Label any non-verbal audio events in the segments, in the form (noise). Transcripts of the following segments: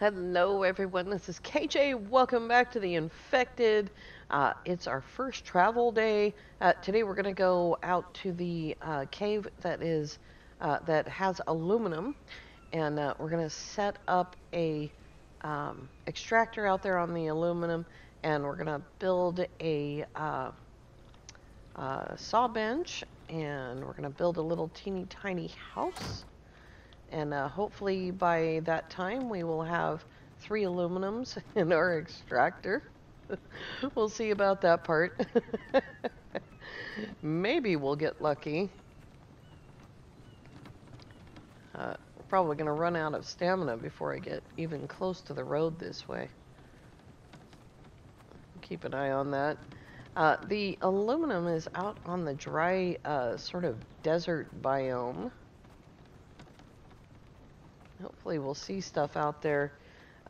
Hello, everyone. This is KJ. Welcome back to the Infected. Uh, it's our first travel day. Uh, today, we're going to go out to the uh, cave that is uh, that has aluminum, and uh, we're going to set up a um, extractor out there on the aluminum, and we're going to build a uh, saw bench, and we're going to build a little teeny tiny house. And uh, hopefully by that time we will have three aluminums (laughs) in our extractor. (laughs) we'll see about that part. (laughs) Maybe we'll get lucky. Uh, probably going to run out of stamina before I get even close to the road this way. Keep an eye on that. Uh, the aluminum is out on the dry, uh, sort of desert biome. Hopefully we'll see stuff out there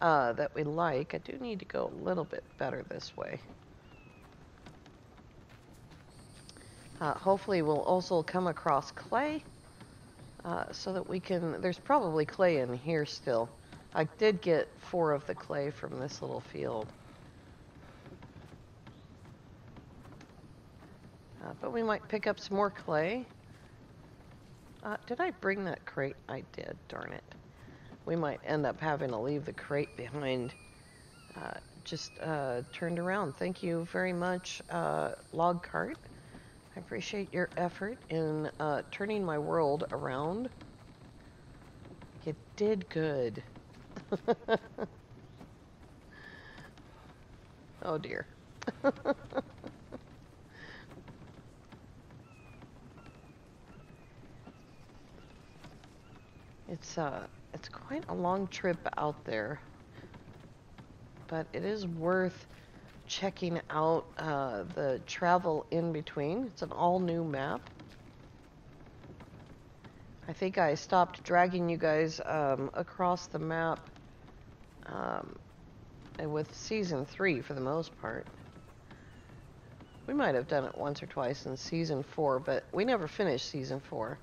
uh, that we like. I do need to go a little bit better this way. Uh, hopefully we'll also come across clay uh, so that we can... There's probably clay in here still. I did get four of the clay from this little field. Uh, but we might pick up some more clay. Uh, did I bring that crate? I did, darn it we might end up having to leave the crate behind. Uh, just uh, turned around. Thank you very much, uh, Log Cart. I appreciate your effort in uh, turning my world around. You did good. (laughs) oh dear. (laughs) it's uh it's quite a long trip out there, but it is worth checking out uh, the travel in between. It's an all new map. I think I stopped dragging you guys um, across the map um, with season three for the most part. We might have done it once or twice in season four, but we never finished season four.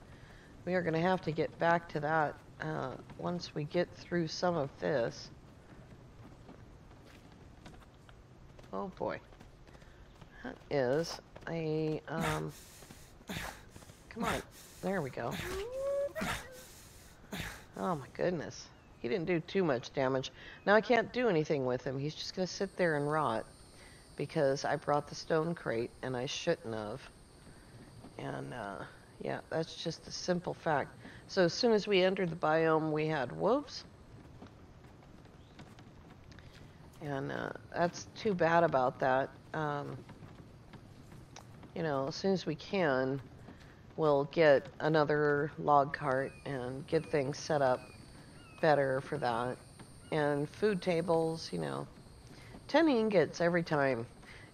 We are going to have to get back to that uh, once we get through some of this. Oh boy. That is a, um, come on. There we go. Oh my goodness. He didn't do too much damage. Now I can't do anything with him. He's just going to sit there and rot because I brought the stone crate and I shouldn't have. And, uh, yeah, that's just a simple fact. So as soon as we entered the biome, we had wolves. And uh, that's too bad about that. Um, you know, as soon as we can, we'll get another log cart and get things set up better for that. And food tables, you know, 10 ingots every time.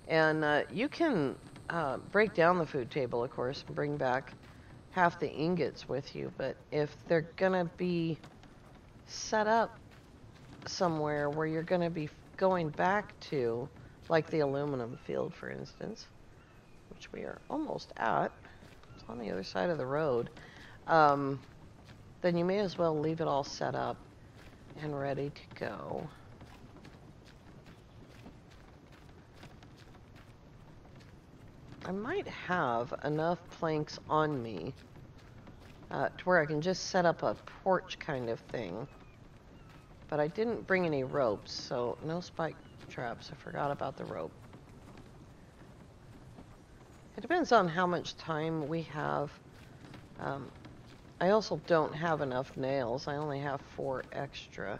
And uh, you can uh, break down the food table, of course, and bring back half the ingots with you, but if they're gonna be set up somewhere where you're gonna be going back to, like the aluminum field, for instance, which we are almost at, it's on the other side of the road, um, then you may as well leave it all set up and ready to go. I might have enough planks on me uh, to where I can just set up a porch kind of thing. But I didn't bring any ropes, so no spike traps. I forgot about the rope. It depends on how much time we have. Um, I also don't have enough nails. I only have four extra.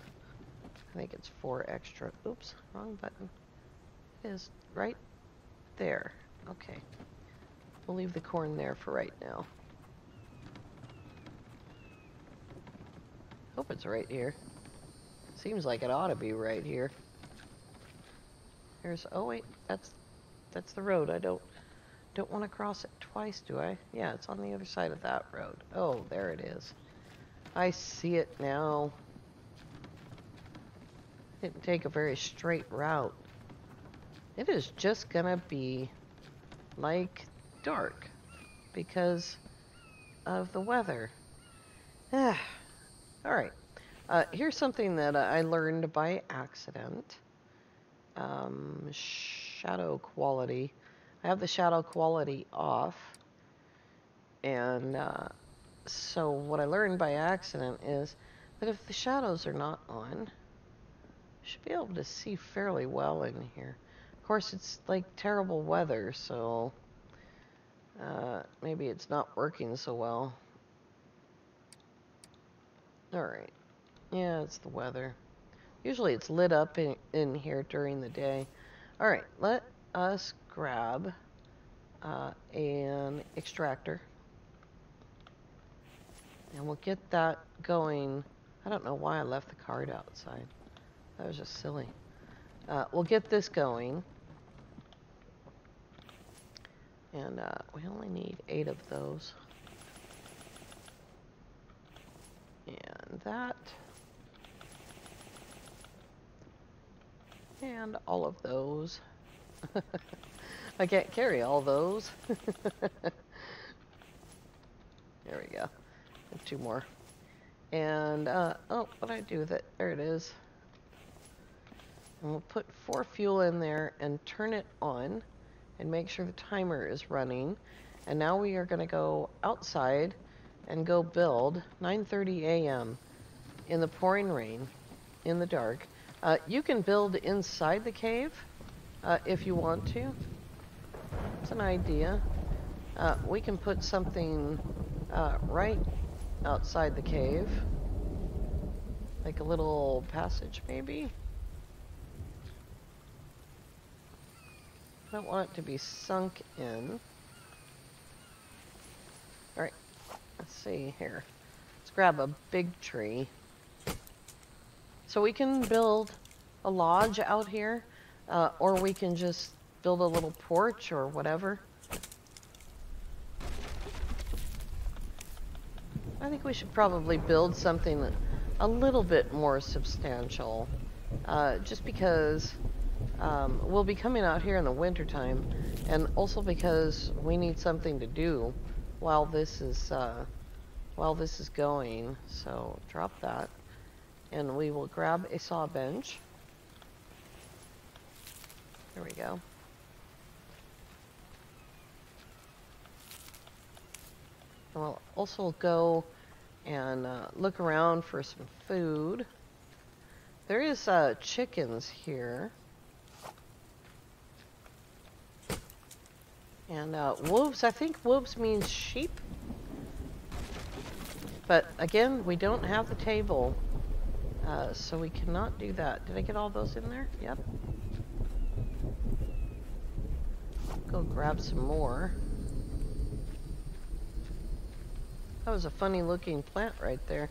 I think it's four extra. Oops, wrong button. It is right there. Okay. We'll leave the corn there for right now. Hope it's right here. Seems like it ought to be right here. There's, oh wait, that's, that's the road. I don't, don't want to cross it twice, do I? Yeah, it's on the other side of that road. Oh, there it is. I see it now. Didn't take a very straight route. It is just gonna be like dark because of the weather. (sighs) Alright, Uh, here's something that I learned by accident. Um, shadow quality. I have the shadow quality off. And uh, so what I learned by accident is that if the shadows are not on, you should be able to see fairly well in here. Course, it's like terrible weather, so uh, maybe it's not working so well. Alright. Yeah, it's the weather. Usually it's lit up in, in here during the day. Alright, let us grab uh, an extractor. And we'll get that going. I don't know why I left the card outside. That was just silly. Uh, we'll get this going. And uh, we only need eight of those. And that. And all of those. (laughs) I can't carry all those. (laughs) there we go. two more. And, uh, oh, what I do with it? There it is. And we'll put four fuel in there and turn it on and make sure the timer is running. And now we are going to go outside and go build 9.30 a.m. in the pouring rain, in the dark. Uh, you can build inside the cave uh, if you want to. It's an idea. Uh, we can put something uh, right outside the cave. Like a little passage, maybe? I don't want it to be sunk in. Alright, let's see here. Let's grab a big tree. So we can build a lodge out here, uh, or we can just build a little porch or whatever. I think we should probably build something a little bit more substantial, uh, just because um, we'll be coming out here in the wintertime, and also because we need something to do while this is uh, while this is going. So drop that and we will grab a saw bench. There we go. And we'll also go and uh, look around for some food. There is uh, chickens here. And uh, wolves, I think wolves means sheep. But again, we don't have the table uh, so we cannot do that. Did I get all those in there? Yep. Go grab some more. That was a funny looking plant right there.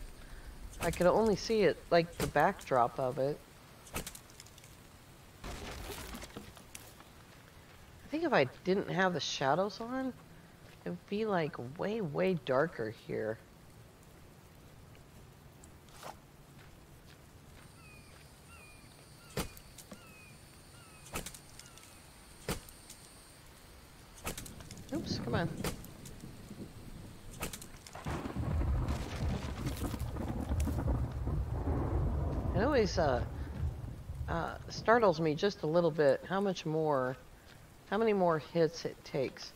I could only see it, like the backdrop of it. Think if I didn't have the shadows on, it would be like way, way darker here. Oops, come on. It always uh, uh, startles me just a little bit how much more, how many more hits it takes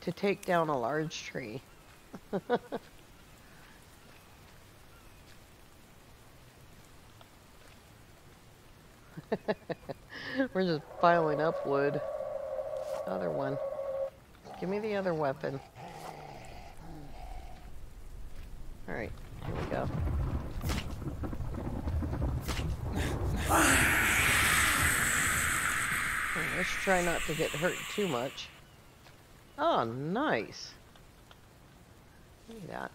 to take down a large tree. We're just piling up wood. Other one. Give me the other weapon. Alright, here we go. Let's try not to get hurt too much. Oh, nice. Look at that.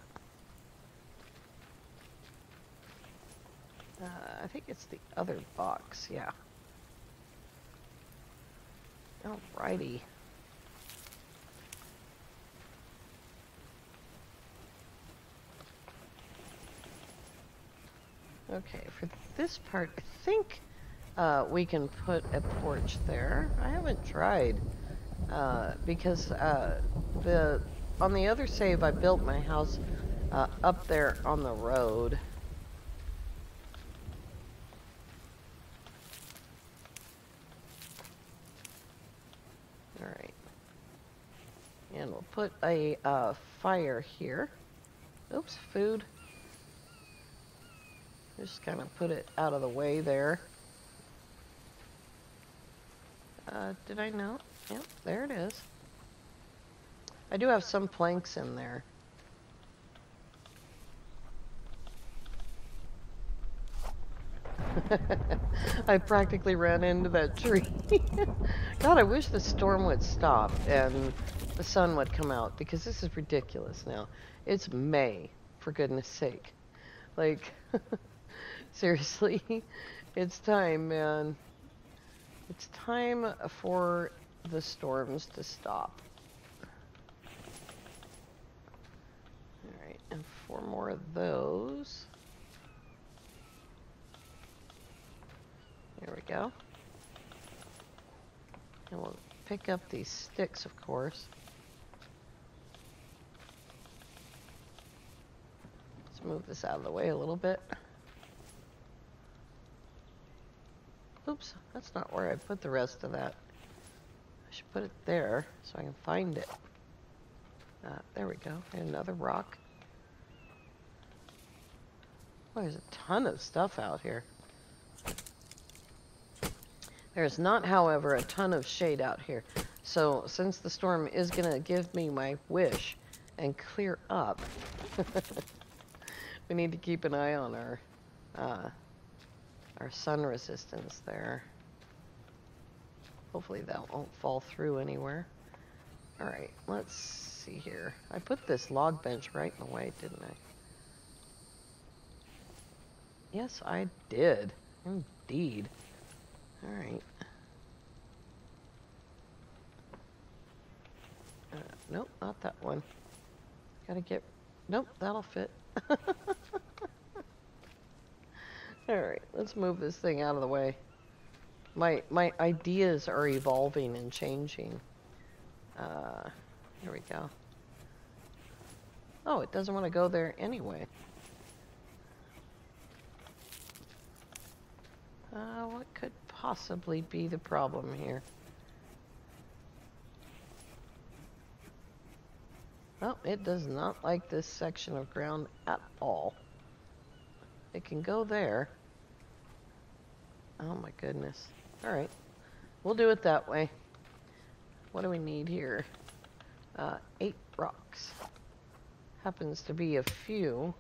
Uh, I think it's the other box, yeah. Alrighty. Okay, for this part, I think uh, we can put a porch there. I haven't tried uh, because uh, the on the other save I built my house uh, up there on the road. All right, and we'll put a uh, fire here. Oops, food. Just kind of put it out of the way there. Uh, did I know? Yep, there it is. I do have some planks in there. (laughs) I practically ran into that tree. (laughs) God, I wish the storm would stop and the sun would come out because this is ridiculous now. It's May, for goodness sake. Like, (laughs) seriously, it's time, man. It's time for the storms to stop. Alright, and four more of those. There we go. And we'll pick up these sticks, of course. Let's move this out of the way a little bit. Oops, that's not where I put the rest of that. I should put it there so I can find it. Uh, there we go. And another rock. Boy, there's a ton of stuff out here. There's not, however, a ton of shade out here. So since the storm is going to give me my wish and clear up, (laughs) we need to keep an eye on our uh, our sun resistance there. Hopefully that won't fall through anywhere. Alright, let's see here. I put this log bench right in the way, didn't I? Yes, I did. Indeed. Alright. Uh, nope, not that one. Gotta get... Nope, that'll fit. (laughs) Alright, let's move this thing out of the way. My, my ideas are evolving and changing. Uh, here we go. Oh, it doesn't want to go there anyway. Uh, what could possibly be the problem here? Oh, it does not like this section of ground at all. It can go there. Oh my goodness. Alright. We'll do it that way. What do we need here? Uh, eight rocks. Happens to be a few.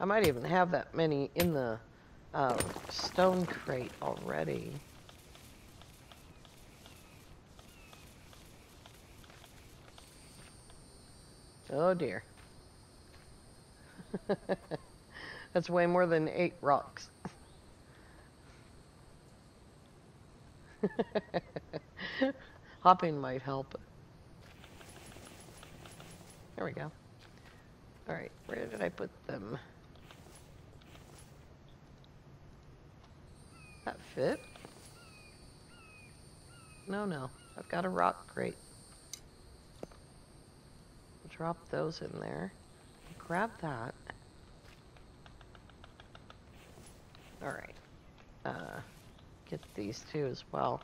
I might even have that many in the uh, stone crate already. Oh dear. (laughs) That's way more than eight rocks. (laughs) Hopping might help. There we go. Alright, where did I put them? That fit? No, no. I've got a rock crate. Drop those in there. Grab that. Alright. Uh, get these two as well.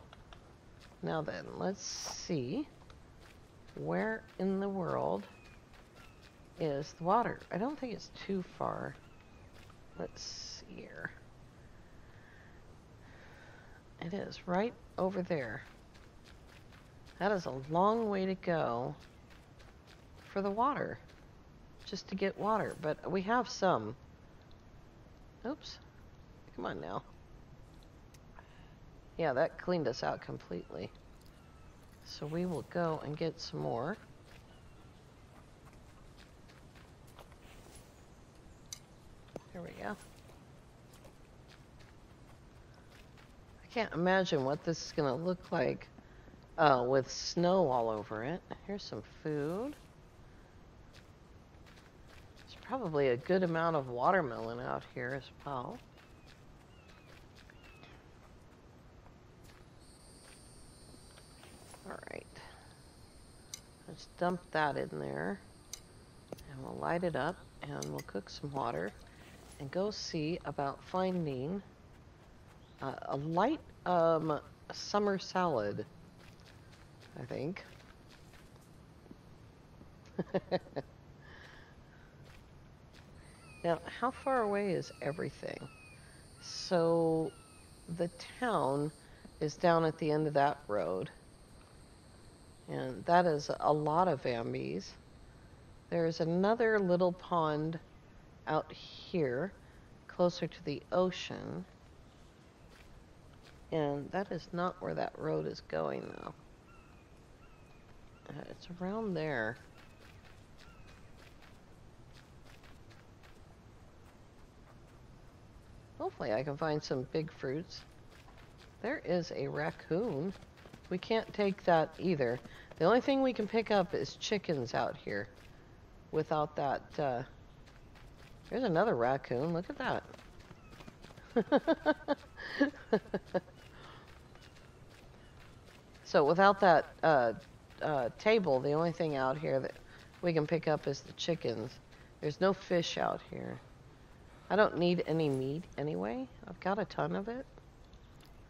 Now then, let's see. Where in the world is the water? I don't think it's too far. Let's see here. It is right over there. That is a long way to go for the water. Just to get water. But we have some. Oops. Come on now. Yeah, that cleaned us out completely. So we will go and get some more. There we go. I can't imagine what this is going to look like uh, with snow all over it. Here's some food. There's probably a good amount of watermelon out here as well. Alright. Let's dump that in there. And we'll light it up and we'll cook some water and go see about finding uh, a light um, summer salad, I think. (laughs) now, how far away is everything? So, the town is down at the end of that road. And that is a lot of Vambies. There's another little pond out here, closer to the ocean. And that is not where that road is going, though. Uh, it's around there. Hopefully I can find some big fruits. There is a raccoon. We can't take that either. The only thing we can pick up is chickens out here. Without that, uh... There's another raccoon. Look at that. (laughs) so without that uh, uh, table, the only thing out here that we can pick up is the chickens. There's no fish out here. I don't need any meat anyway. I've got a ton of it.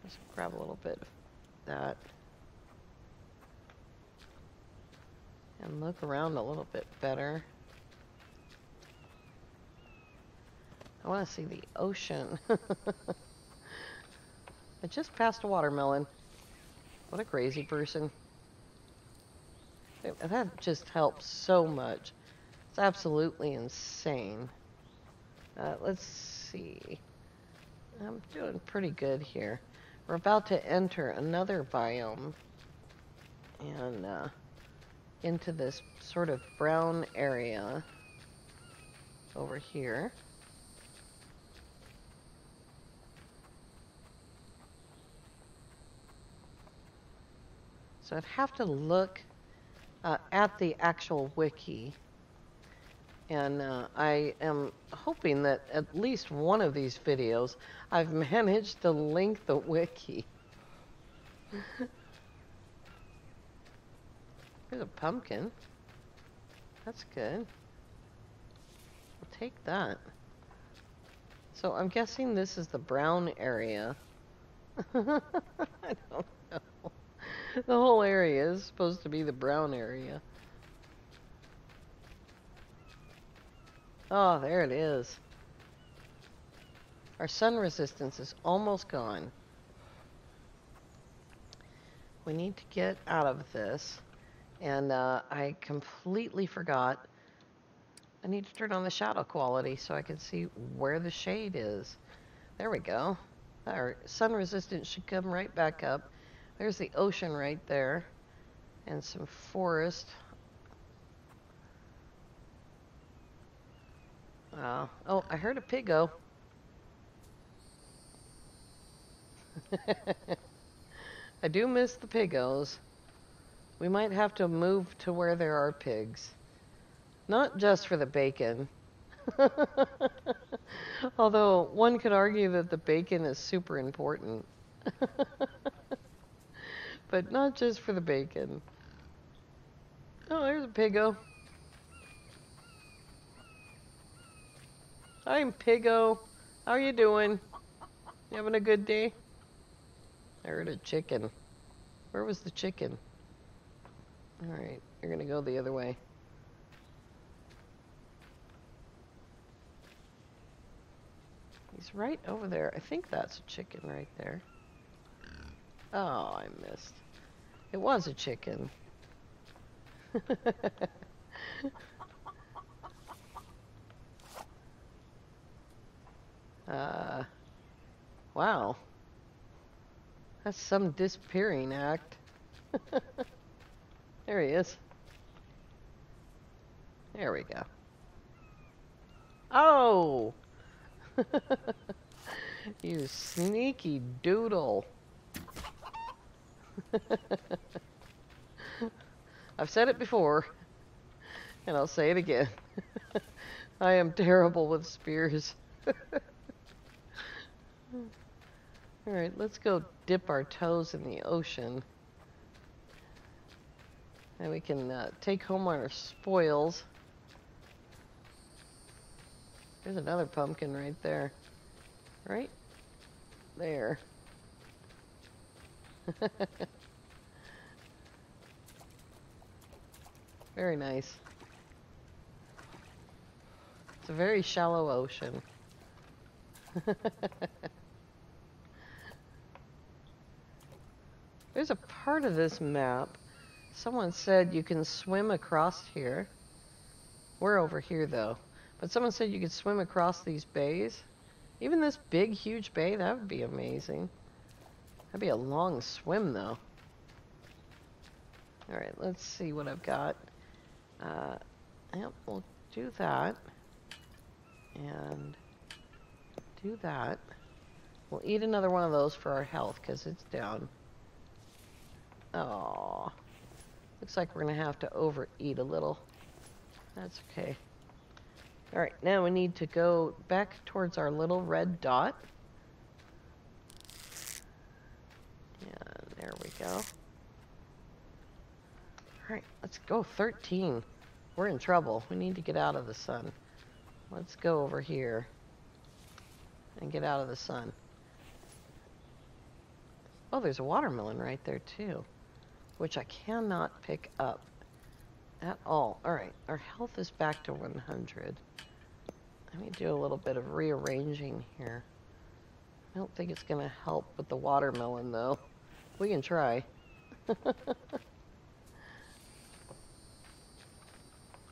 Let's grab a little bit of that. And look around a little bit better. I want to see the ocean. (laughs) I just passed a watermelon. What a crazy person. That just helps so much. It's absolutely insane. Uh, let's see. I'm doing pretty good here. We're about to enter another biome. And, uh, into this sort of brown area over here. So I'd have to look uh, at the actual wiki. And uh, I am hoping that at least one of these videos I've (laughs) managed to link the wiki. (laughs) There's a pumpkin. That's good. I'll take that. So I'm guessing this is the brown area. (laughs) I don't know. The whole area is supposed to be the brown area. Oh, there it is. Our sun resistance is almost gone. We need to get out of this. And uh, I completely forgot. I need to turn on the shadow quality so I can see where the shade is. There we go. Our sun resistance should come right back up. There's the ocean right there. And some forest. Uh, oh, I heard a piggo. (laughs) I do miss the piggos. We might have to move to where there are pigs. Not just for the bacon. (laughs) Although one could argue that the bacon is super important. (laughs) but not just for the bacon. Oh, there's a piggo. I'm Piggo. How are you doing? You having a good day? I heard a chicken. Where was the chicken? Alright, you're gonna go the other way. He's right over there. I think that's a chicken right there. Oh, I missed. It was a chicken. (laughs) uh, wow. That's some disappearing act. (laughs) there he is. There we go. Oh! (laughs) you sneaky doodle. (laughs) I've said it before, and I'll say it again. (laughs) I am terrible with spears. Alright, let's go dip our toes in the ocean. And we can uh, take home our spoils. There's another pumpkin right there. Right there. (laughs) Very nice. It's a very shallow ocean. (laughs) There's a part of this map. Someone said you can swim across here. We're over here though. But someone said you could swim across these bays. Even this big, huge bay, that would be amazing. That'd be a long swim though. Alright, let's see what I've got. Uh, yep, we'll do that. And do that. We'll eat another one of those for our health because it's down. Oh, looks like we're gonna have to overeat a little. That's okay. All right, now we need to go back towards our little red dot. And there we go. All right, let's go 13. We're in trouble. We need to get out of the sun. Let's go over here and get out of the sun. Oh, there's a watermelon right there too, which I cannot pick up at all. All right, our health is back to 100. Let me do a little bit of rearranging here. I don't think it's going to help with the watermelon though. We can try. (laughs)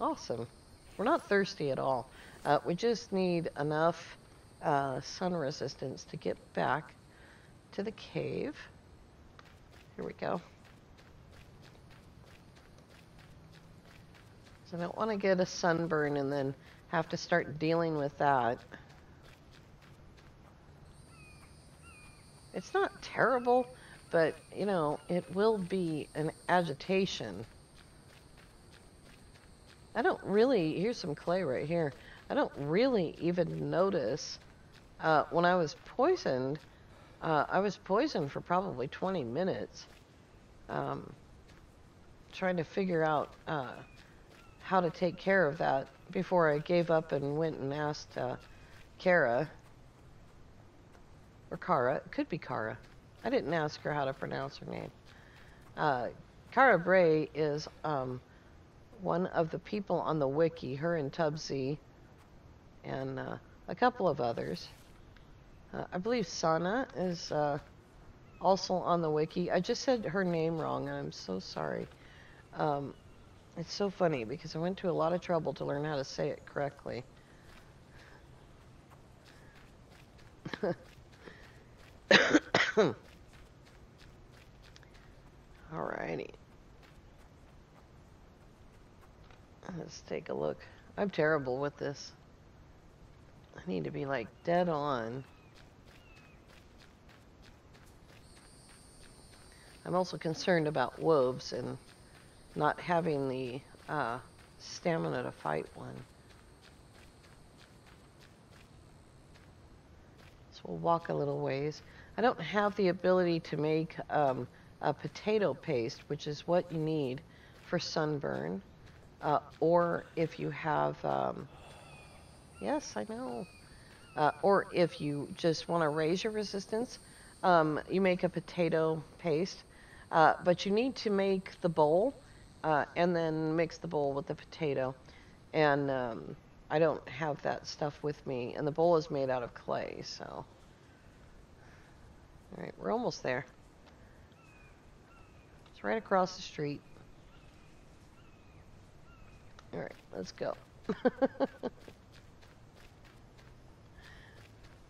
awesome. We're not thirsty at all. Uh, we just need enough uh, sun resistance to get back to the cave. Here we go. I don't want to get a sunburn and then have to start dealing with that. It's not terrible, but, you know, it will be an agitation. I don't really, here's some clay right here. I don't really even notice uh, when I was poisoned, uh, I was poisoned for probably 20 minutes. Um, trying to figure out uh, how to take care of that before I gave up and went and asked uh, Kara. Or Kara. It could be Kara. I didn't ask her how to pronounce her name. Uh, Kara Bray is um, one of the people on the wiki, her and Tubsy, and uh, a couple of others. Uh, I believe Sana is uh, also on the wiki. I just said her name wrong, and I'm so sorry. Um, it's so funny because I went to a lot of trouble to learn how to say it correctly. (coughs) Alrighty. Let's take a look. I'm terrible with this. I need to be like dead on. I'm also concerned about wolves and not having the uh, stamina to fight one. So we'll walk a little ways. I don't have the ability to make um, a potato paste, which is what you need for sunburn. Uh, or if you have, um, yes, I know. Uh, or if you just want to raise your resistance, um, you make a potato paste. Uh, but you need to make the bowl uh, and then mix the bowl with the potato. And um, I don't have that stuff with me. And the bowl is made out of clay, so. All right, we're almost there. It's right across the street. All right, let's go. (laughs)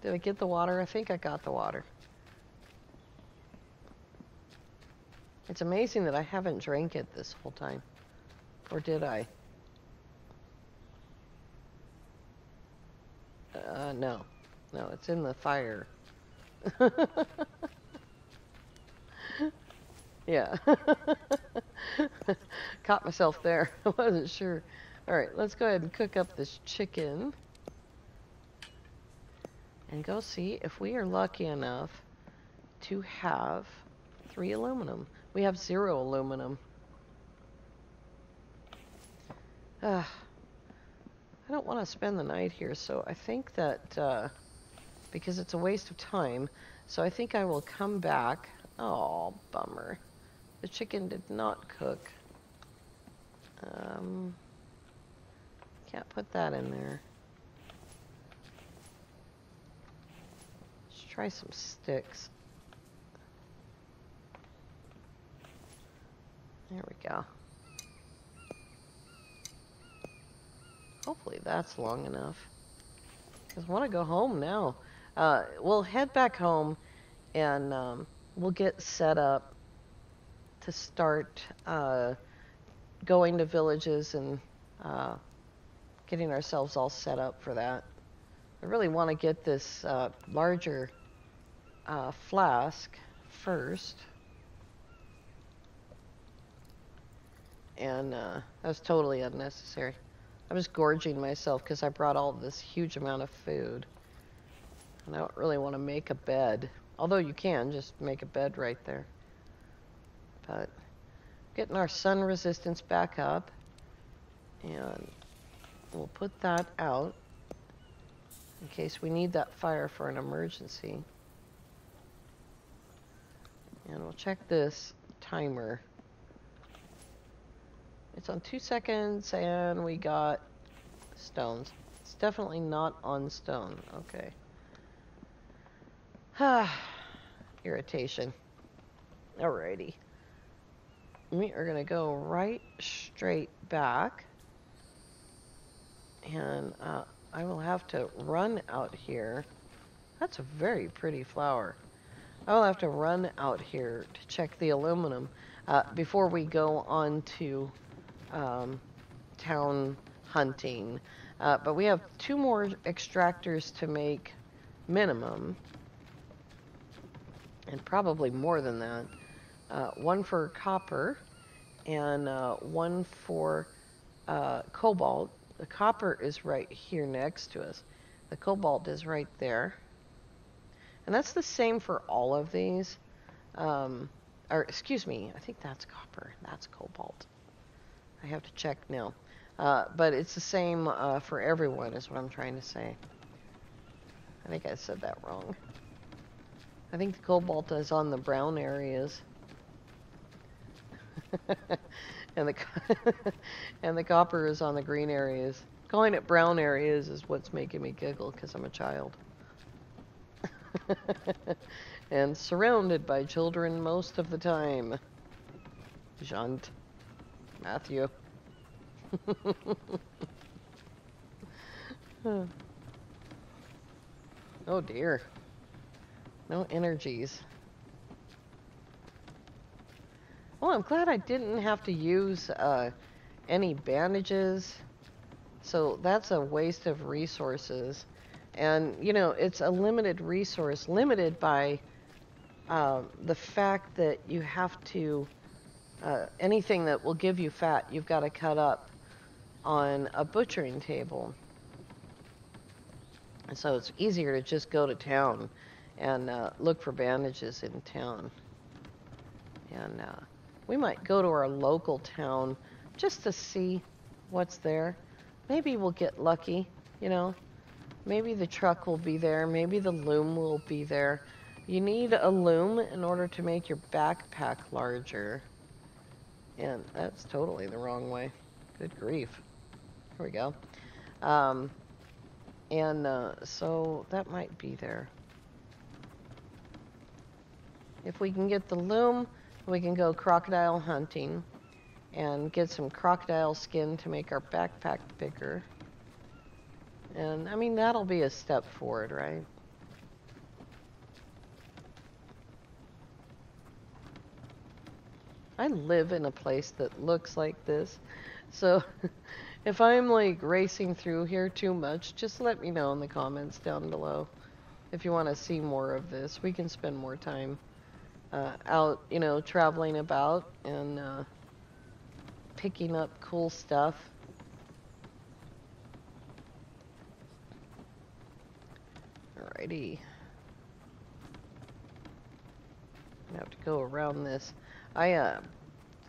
Did I get the water? I think I got the water. It's amazing that I haven't drank it this whole time. Or did I? Uh, no. No, it's in the fire. (laughs) yeah. (laughs) Caught myself there. (laughs) I wasn't sure. Alright, let's go ahead and cook up this chicken. And go see if we are lucky enough to have three aluminum. We have zero aluminum. Uh, I don't want to spend the night here, so I think that, uh, because it's a waste of time, so I think I will come back. Oh, bummer. The chicken did not cook. Um, can't put that in there. Let's try some sticks. There we go. Hopefully that's long enough. I want to go home now. Uh, we'll head back home and um, we'll get set up to start uh, going to villages and uh, getting ourselves all set up for that. I really want to get this uh, larger uh, flask first. And uh, was totally unnecessary. I'm just gorging myself because I brought all this huge amount of food. And I don't really want to make a bed. Although you can just make a bed right there. But getting our sun resistance back up. And we'll put that out in case we need that fire for an emergency. And we'll check this timer. It's on two seconds and we got stones. It's definitely not on stone. Okay. Ah, (sighs) irritation. Alrighty. We are gonna go right straight back. And uh, I will have to run out here. That's a very pretty flower. I will have to run out here to check the aluminum uh, before we go on to um, town hunting. Uh, but we have two more extractors to make minimum, and probably more than that. Uh, one for copper, and uh, one for uh, cobalt. The copper is right here next to us. The cobalt is right there. And that's the same for all of these. Um, or, excuse me, I think that's copper. That's cobalt. I have to check now. Uh, but it's the same uh, for everyone, is what I'm trying to say. I think I said that wrong. I think the cobalt is on the brown areas. (laughs) and the (laughs) and the copper is on the green areas. Calling it brown areas is what's making me giggle because I'm a child. (laughs) and surrounded by children most of the time. Jant. Matthew. (laughs) oh dear. No energies. Well, I'm glad I didn't have to use uh, any bandages. So that's a waste of resources. And, you know, it's a limited resource, limited by uh, the fact that you have to, uh, anything that will give you fat, you've got to cut up on a butchering table. So it's easier to just go to town and uh, look for bandages in town. And uh, we might go to our local town just to see what's there. Maybe we'll get lucky, you know. Maybe the truck will be there. Maybe the loom will be there. You need a loom in order to make your backpack larger. And that's totally the wrong way. Good grief. Here we go. Um, and uh, so that might be there. If we can get the loom, we can go crocodile hunting and get some crocodile skin to make our backpack bigger. And I mean, that'll be a step forward, right? I live in a place that looks like this. So (laughs) if I'm like racing through here too much, just let me know in the comments down below. If you want to see more of this, we can spend more time uh, out, you know, traveling about and uh, picking up cool stuff. Alrighty. I have to go around this. I uh,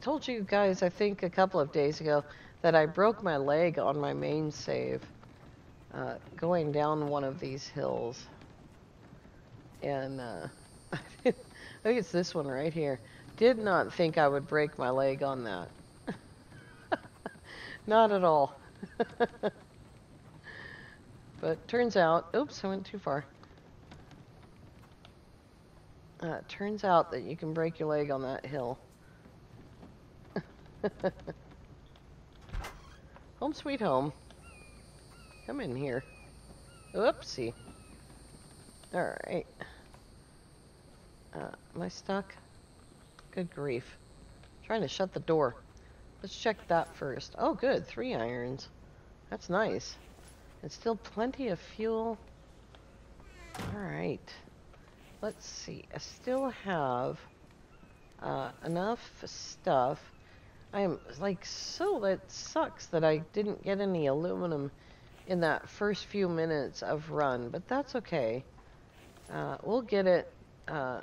told you guys, I think a couple of days ago, that I broke my leg on my main save uh, going down one of these hills. And uh, (laughs) I think it's this one right here. Did not think I would break my leg on that. (laughs) not at all. (laughs) but turns out, oops, I went too far. Uh, turns out that you can break your leg on that hill. (laughs) home sweet home. Come in here. Oopsie. Alright. Uh, am I stuck? Good grief. trying to shut the door. Let's check that first. Oh, good. Three irons. That's nice. And still plenty of fuel. Alright. Let's see. I still have uh, enough stuff. I am, like, so that sucks that I didn't get any aluminum in that first few minutes of run, but that's okay. Uh, we'll get it uh,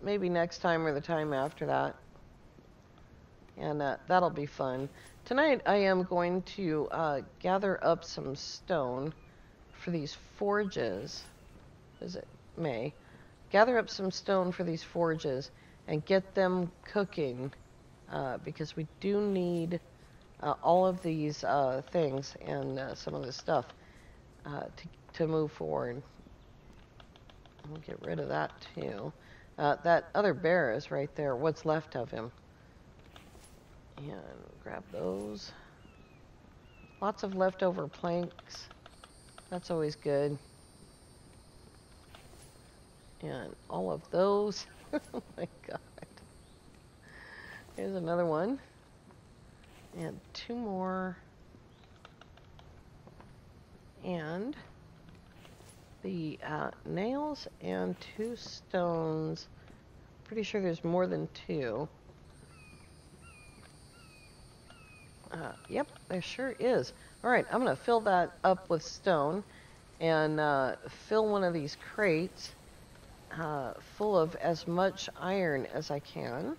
maybe next time or the time after that. And uh, that'll be fun. Tonight I am going to uh, gather up some stone for these forges. Is it May? Gather up some stone for these forges and get them cooking uh, because we do need uh, all of these uh, things and uh, some of this stuff uh, to, to move forward. We'll get rid of that too. Uh, that other bear is right there, what's left of him. And grab those. Lots of leftover planks. That's always good. And all of those. (laughs) oh my god. Here's another one. And two more. And the uh, nails and two stones. Pretty sure there's more than two. Uh, yep, there sure is. All right, I'm going to fill that up with stone and uh, fill one of these crates uh, full of as much iron as I can.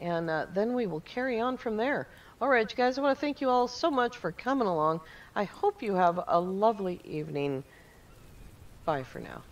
And uh, then we will carry on from there. All right, you guys, I want to thank you all so much for coming along. I hope you have a lovely evening. Bye for now.